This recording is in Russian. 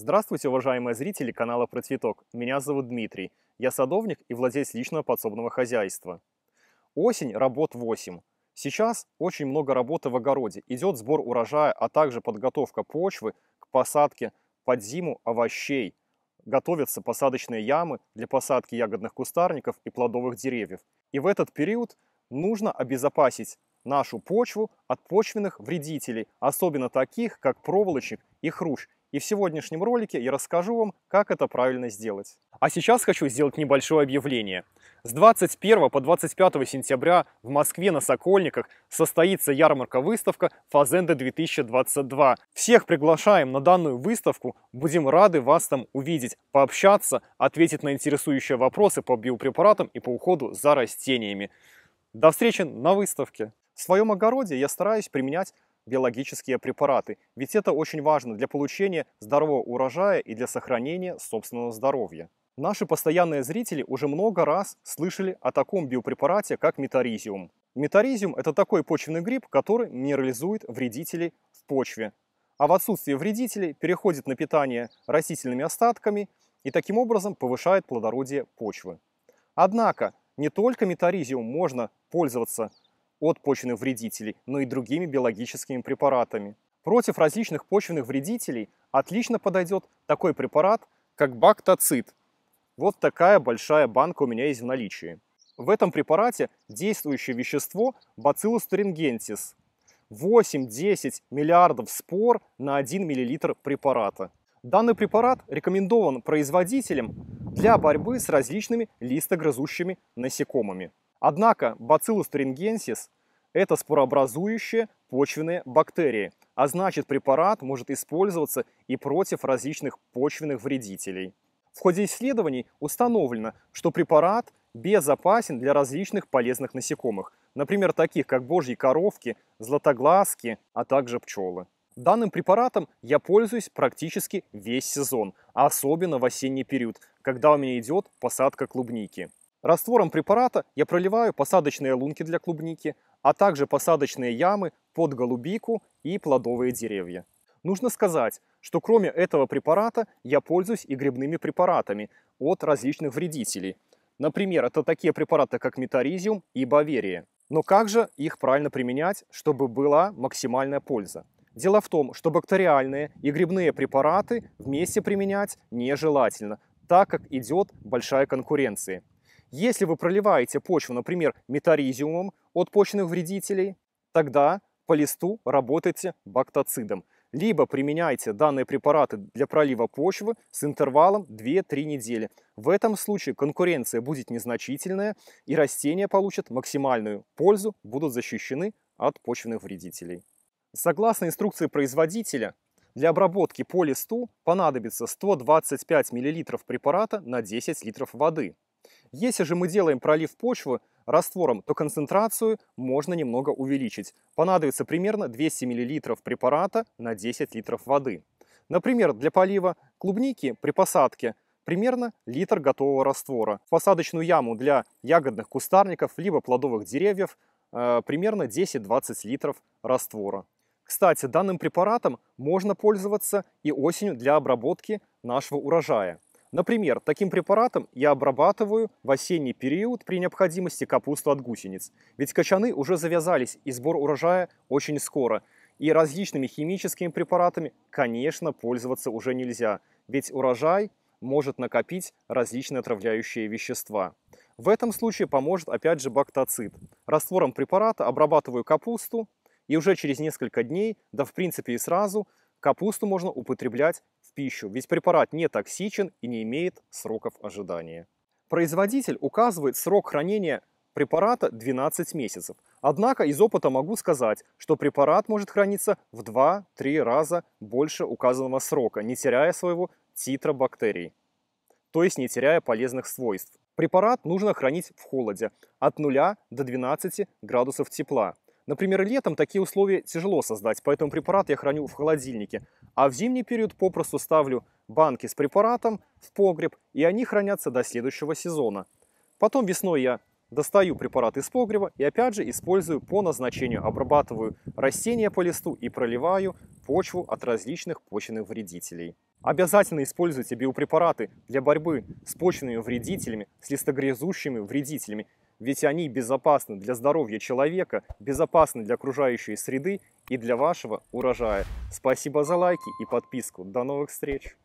Здравствуйте, уважаемые зрители канала Про Цветок. Меня зовут Дмитрий. Я садовник и владелец личного подсобного хозяйства. Осень, работ 8. Сейчас очень много работы в огороде. Идет сбор урожая, а также подготовка почвы к посадке под зиму овощей. Готовятся посадочные ямы для посадки ягодных кустарников и плодовых деревьев. И в этот период нужно обезопасить нашу почву от почвенных вредителей, особенно таких, как проволочник и хрущ. И в сегодняшнем ролике я расскажу вам, как это правильно сделать. А сейчас хочу сделать небольшое объявление. С 21 по 25 сентября в Москве на Сокольниках состоится ярмарка-выставка Фазенда 2022. Всех приглашаем на данную выставку. Будем рады вас там увидеть, пообщаться, ответить на интересующие вопросы по биопрепаратам и по уходу за растениями. До встречи на выставке! В своем огороде я стараюсь применять биологические препараты, ведь это очень важно для получения здорового урожая и для сохранения собственного здоровья. Наши постоянные зрители уже много раз слышали о таком биопрепарате, как метаризиум. Метаризиум – это такой почвенный гриб, который минерализует вредителей в почве, а в отсутствие вредителей переходит на питание растительными остатками и таким образом повышает плодородие почвы. Однако не только метаризиум можно пользоваться от почвенных вредителей, но и другими биологическими препаратами. Против различных почвенных вредителей отлично подойдет такой препарат, как бактоцит. Вот такая большая банка у меня есть в наличии. В этом препарате действующее вещество Bacillus thuringiensis. 8-10 миллиардов спор на 1 мл препарата. Данный препарат рекомендован производителям для борьбы с различными листогрызущими насекомыми. Однако Bacillus thuringiensis – это спорообразующие почвенные бактерии, а значит препарат может использоваться и против различных почвенных вредителей. В ходе исследований установлено, что препарат безопасен для различных полезных насекомых, например, таких как божьи коровки, златоглазки, а также пчелы. Данным препаратом я пользуюсь практически весь сезон, особенно в осенний период, когда у меня идет посадка клубники. Раствором препарата я проливаю посадочные лунки для клубники, а также посадочные ямы под голубику и плодовые деревья. Нужно сказать, что кроме этого препарата я пользуюсь и грибными препаратами от различных вредителей. Например, это такие препараты, как метаризиум и баверия. Но как же их правильно применять, чтобы была максимальная польза? Дело в том, что бактериальные и грибные препараты вместе применять нежелательно, так как идет большая конкуренция. Если вы проливаете почву, например, метаризиумом от почных вредителей, тогда по листу работайте бактоцидом. Либо применяйте данные препараты для пролива почвы с интервалом 2-3 недели. В этом случае конкуренция будет незначительная и растения получат максимальную пользу, будут защищены от почвенных вредителей. Согласно инструкции производителя, для обработки по листу понадобится 125 мл препарата на 10 литров воды. Если же мы делаем пролив почвы раствором, то концентрацию можно немного увеличить. Понадобится примерно 200 мл препарата на 10 литров воды. Например, для полива клубники при посадке примерно литр готового раствора. В посадочную яму для ягодных кустарников либо плодовых деревьев э, примерно 10-20 литров раствора. Кстати, данным препаратом можно пользоваться и осенью для обработки нашего урожая. Например, таким препаратом я обрабатываю в осенний период при необходимости капусту от гусениц. Ведь качаны уже завязались и сбор урожая очень скоро. И различными химическими препаратами, конечно, пользоваться уже нельзя. Ведь урожай может накопить различные отравляющие вещества. В этом случае поможет опять же бактоцид. Раствором препарата обрабатываю капусту, и уже через несколько дней, да в принципе и сразу, капусту можно употреблять пищу, ведь препарат не токсичен и не имеет сроков ожидания. Производитель указывает срок хранения препарата 12 месяцев. Однако из опыта могу сказать, что препарат может храниться в 2-3 раза больше указанного срока, не теряя своего титра бактерий, то есть не теряя полезных свойств. Препарат нужно хранить в холоде от 0 до 12 градусов тепла. Например, летом такие условия тяжело создать, поэтому препарат я храню в холодильнике. А в зимний период попросту ставлю банки с препаратом в погреб, и они хранятся до следующего сезона. Потом весной я достаю препарат из погреба и опять же использую по назначению. Обрабатываю растения по листу и проливаю почву от различных почвенных вредителей. Обязательно используйте биопрепараты для борьбы с почвенными вредителями, с листогрязущими вредителями, ведь они безопасны для здоровья человека, безопасны для окружающей среды и для вашего урожая. Спасибо за лайки и подписку. До новых встреч!